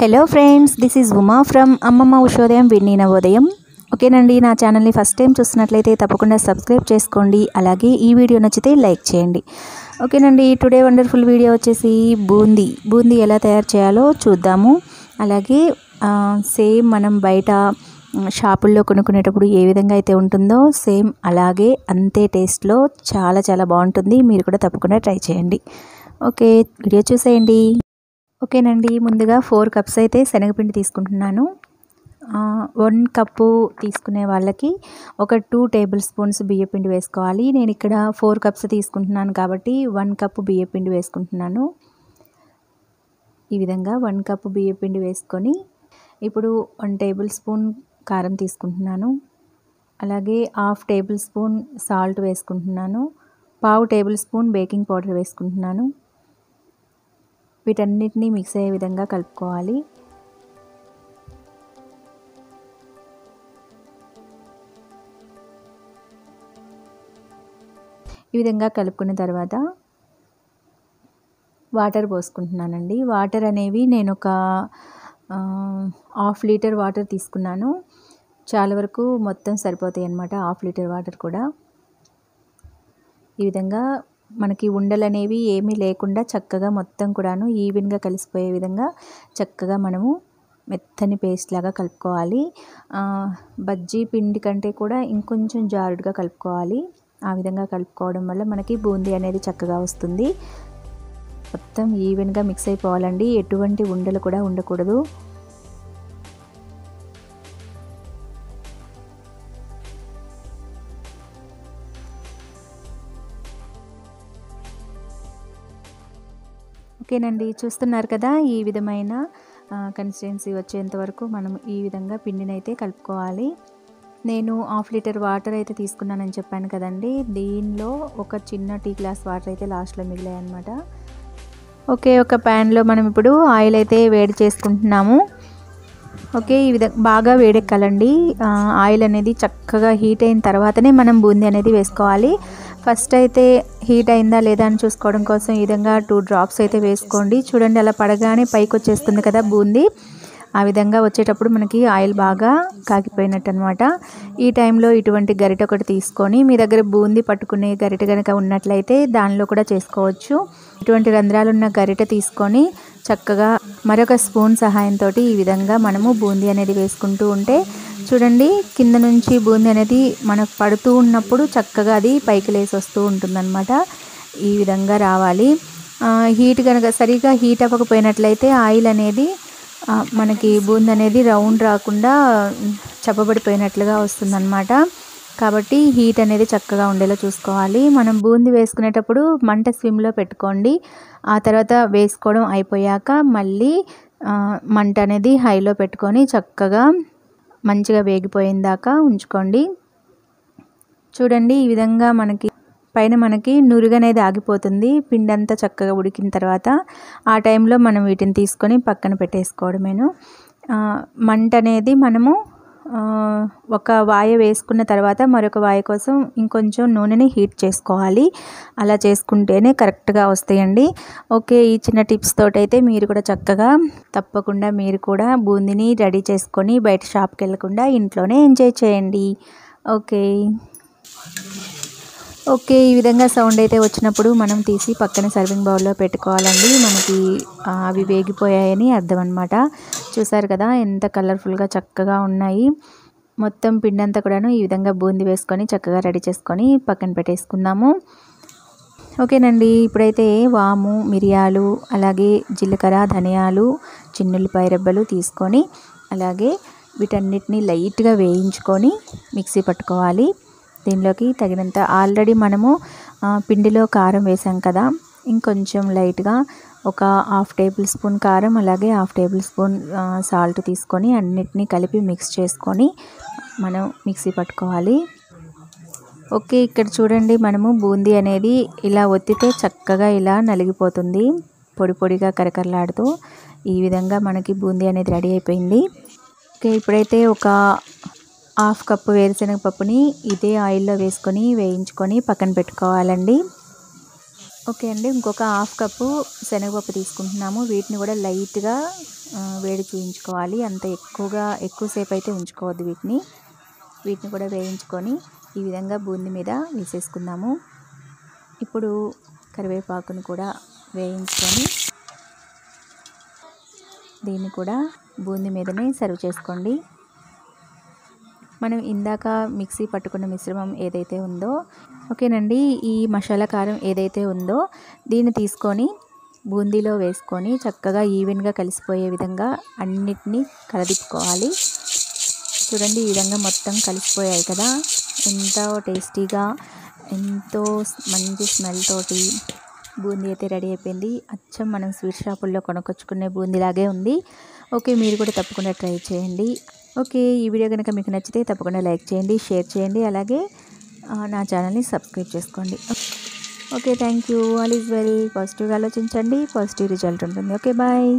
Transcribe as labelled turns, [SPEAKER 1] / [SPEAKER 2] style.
[SPEAKER 1] Hello friends this is Uma from Ammamma Ushodayam విన్ని నవోదయం ఓకేనండి నా ఛానల్ని ఫస్ట్ టైం చూస్తున్నట్లయితే తప్పకుండా సబ్స్క్రైబ్ చేసుకోండి అలాగే ఈ వీడియో నచ్చితే లైక్ చేయండి. ఓకేనండి టుడే వండర్ఫుల్ వీడియో వచ్చేసి బూందీ. బూందీ ఎలా తయారు చేయాలో చూద్దాము. అలాగే సేమ్ మనం బయట షాపుల్లో కొనుక్కునేటప్పుడు ఏ విధంగా అయితే ఉంటుందో సేమ్ అలాగే అంతే టేస్ట్లో చాలా చాలా బాగుంటుంది. మీరు కూడా తప్పకుండా ట్రై చేయండి. ఓకే వీడియో చూసేయండి. ఓకేనండి ముందుగా ఫోర్ కప్స్ అయితే శనగపిండి తీసుకుంటున్నాను. వన్ కప్పు తీసుకునే వాళ్ళకి ఒక టూ టేబుల్ స్పూన్స్ బియ్యపిండి వేసుకోవాలి. నేను ఇక్కడ ఫోర్ కప్స్ తీసుకుంటున్నాను కాబట్టి వన్ కప్పు బియ్యపిండి వేసుకుంటున్నాను. ఈ విధంగా వన్ కప్పు బియ్యపిండి వేసుకొని ఇప్పుడు వన్ టేబుల్ స్పూన్ కారం తీసుకుంటున్నాను. అలాగే హాఫ్ టేబుల్ స్పూన్ సాల్ట్ వేసుకుంటున్నాను. పావు టేబుల్ స్పూన్ బేకింగ్ పౌడర్ వేసుకుంటున్నాను. వీటన్నిటిని మిక్స్ అయ్యే విధంగా కలుపుకోవాలి. ఈ విధంగా కలుపుకున్న తర్వాత వాటర్ పోసుకుంటున్నానండి. వాటర్ అనేవి నేను ఒక హాఫ్ లీటర్ వాటర్ తీసుకున్నాను. చాలా వరకు మొత్తం సరిపోతాయి అన్నమాట హాఫ్ లీటర్ వాటర్ కూడా. ఈ విధంగా మనకి ఉండలు అనేవి ఏమీ లేకుండా చక్కగా మొత్తం కూడాను ఈవెన్గా కలిసిపోయే విధంగా చక్కగా మనము మెత్తని పేస్ట్ లాగా కలుపుకోవాలి. బజ్జీ పిండి కంటే కూడా ఇంకొంచెం జారుడుగా కలుపుకోవాలి. ఆ విధంగా కలుపుకోవడం వల్ల మనకి బూందీ అనేది చక్కగా వస్తుంది. మొత్తం ఈవెన్గా మిక్స్ అయిపోవాలండి. ఎటువంటి ఉండలు కూడా ఉండకూడదు. ఓకేనండి. చూస్తున్నారు కదా ఈ విధమైన కన్సిస్టెన్సీ వచ్చేంత వరకు మనం ఈ విధంగా పిండిని అయితే కలుపుకోవాలి. నేను హాఫ్ లీటర్ వాటర్ అయితే తీసుకున్నానని చెప్పాను కదండి. దీనిలో ఒక చిన్న టీ గ్లాస్ వాటర్ అయితే లాస్ట్లో మిగిలాయి అనమాట ఓకే ఒక ప్యాన్లో మనం ఇప్పుడు ఆయిల్ అయితే వేడి చేసుకుంటున్నాము. ఓకే ఈ విధంగా బాగా వేడెక్కాలండి. ఆయిల్ అనేది చక్కగా హీట్ అయిన తర్వాతనే మనం బూందీ అనేది వేసుకోవాలి. ఫస్ట్ అయితే హీట్ అయిందా లేదా అని చూసుకోవడం కోసం ఈ విధంగా టూ డ్రాప్స్ అయితే వేసుకోండి. చూడండి అలా పడగానే పైకి వచ్చేస్తుంది కదా బూందీ. ఆ విధంగా వచ్చేటప్పుడు మనకి ఆయిల్ బాగా కాగిపోయినట్టు అనమాట ఈ టైంలో ఇటువంటి గరిట ఒకటి తీసుకొని మీ దగ్గర బూందీ పట్టుకునే గరిట కనుక ఉన్నట్లయితే దానిలో కూడా చేసుకోవచ్చు. ఇటువంటి రంధ్రాలు ఉన్న గరిట తీసుకొని చక్కగా మరొక స్పూన్ సహాయంతో ఈ విధంగా మనము బూందీ అనేది వేసుకుంటూ ఉంటే చూడండి కింద నుంచి బూందీ అనేది మనకు పడుతూ ఉన్నప్పుడు చక్కగా అది పైకి లేసి వస్తూ ఉంటుందన్నమాట. ఈ విధంగా రావాలి. హీట్ కనుక సరిగా హీట్ అవ్వకపోయినట్లయితే ఆయిల్ అనేది మనకి బూందీ అనేది రౌండ్ రాకుండా చప్పబడిపోయినట్లుగా వస్తుందన్నమాట. కాబట్టి హీట్ అనేది చక్కగా ఉండేలా చూసుకోవాలి. మనం బూందీ వేసుకునేటప్పుడు మంట స్విమ్లో పెట్టుకోండి. ఆ తర్వాత వేసుకోవడం అయిపోయాక మళ్ళీ మంట అనేది హైలో పెట్టుకొని చక్కగా మంచిగా వేగిపోయిన దాకా ఉంచుకోండి. చూడండి ఈ విధంగా మనకి పైన మనకి నురుగు అనేది ఆగిపోతుంది. పిండి అంతా చక్కగా ఉడికిన తర్వాత ఆ టైంలో మనం వీటిని తీసుకొని పక్కన పెట్టేసుకోవడమేను. మంట అనేది మనము ఒక వాయ వేసుకున్న తర్వాత మరొక వాయ కోసం ఇంకొంచెం నూనెని హీట్ చేసుకోవాలి. అలా చేసుకుంటేనే కరెక్ట్గా వస్తాయండి. ఓకే ఈ చిన్న టిప్స్ తోటైతే మీరు కూడా చక్కగా తప్పకుండా మీరు కూడా బూందీని రెడీ చేసుకొని బయట షాప్కి వెళ్ళకుండా ఇంట్లోనే ఎంజాయ్ చేయండి. ఓకే. ఓకే ఈ విధంగా సౌండ్ అయితే వచ్చినప్పుడు మనం తీసి పక్కన సర్వింగ్ బౌల్లో పెట్టుకోవాలండి. మనకి అవి వేగిపోయాయని అర్థం అనమాట చూసారు కదా ఎంత కలర్ఫుల్గా చక్కగా ఉన్నాయి. మొత్తం పిండి అంతా కూడాను ఈ విధంగా బూందీ వేసుకొని చక్కగా రెడీ చేసుకొని పక్కన పెట్టేసుకుందాము. ఓకేనండి ఇప్పుడైతే వాము మిరియాలు అలాగే జీలకర్ర ధనియాలు చిన్నుల్లిపాయ రెబ్బలు తీసుకొని అలాగే వీటన్నిటిని లైట్గా వేయించుకొని మిక్సీ పట్టుకోవాలి. దీనిలోకి తగినంత ఆల్రెడీ మనము పిండిలో కారం వేసాం కదా. ఇంకొంచెం లైట్గా ఒక హాఫ్ టేబుల్ స్పూన్ కారం అలాగే హాఫ్ టేబుల్ స్పూన్ సాల్ట్ తీసుకొని అన్నిటినీ కలిపి మిక్స్ చేసుకొని మనం మిక్సీ పట్టుకోవాలి. ఓకే ఇక్కడ చూడండి మనము బూందీ అనేది ఇలా ఒత్తితే చక్కగా ఇలా నలిగిపోతుంది పొడి పొడిగా కరకరలాడుతూ. ఈ విధంగా మనకి బూందీ అనేది రెడీ అయిపోయింది. ఓకే ఇప్పుడైతే ఒక హాఫ్ కప్పు వేరుశనగ పప్పుని ఇదే ఆయిల్లో వేసుకొని వేయించుకొని పక్కన పెట్టుకోవాలండి. ఓకే అండి ఇంకొక హాఫ్ కప్పు శనగపప్పు తీసుకుంటున్నాము. వీటిని కూడా లైట్గా వేడి చూయించుకోవాలి. అంత ఎక్కువగా ఎక్కువసేపు అయితే ఉంచుకోవద్దు వీటిని. వీటిని కూడా వేయించుకొని ఈ విధంగా బూంది మీద వేసేసుకుందాము. ఇప్పుడు కరివేపాకును కూడా వేయించుకొని దీన్ని కూడా బూంది మీదనే సర్వ్ చేసుకోండి. మనం ఇందాక మిక్సీ పట్టుకున్న మిశ్రమం ఏదైతే ఉందో ఓకేనండి? ఈ మసాలా కారం ఏదైతే ఉందో దీన్ని తీసుకొని బూందీలో వేసుకొని చక్కగా ఈవెన్గా కలిసిపోయే విధంగా అన్నిటినీ కలదిప్పుకోవాలి. చూడండి ఈ విధంగా మొత్తం కలిసిపోయాయి కదా? ఎంతో టేస్టీగా ఎంతో మంచి స్మెల్ తోటి బూందీ అయితే రెడీ అయిపోయింది. అచ్చం మనం స్వీట్ షాపుల్లో కొనుక్కొచ్చుకునే బూందీలాగే ఉంది. ఓకే మీరు కూడా తప్పకుండా ట్రై చేయండి. ఓకే ఈ వీడియో కనుక మీకు నచ్చితే తప్పకుండా లైక్ చేయండి షేర్ చేయండి అలాగే నా ఛానల్ని సబ్స్క్రైబ్ చేసుకోండి. Okay thank you. All is well పాజిటివ్గా ఆలోచించండి పాజిటివ్ రిజల్ట్ ఉంటుంది. Okay bye.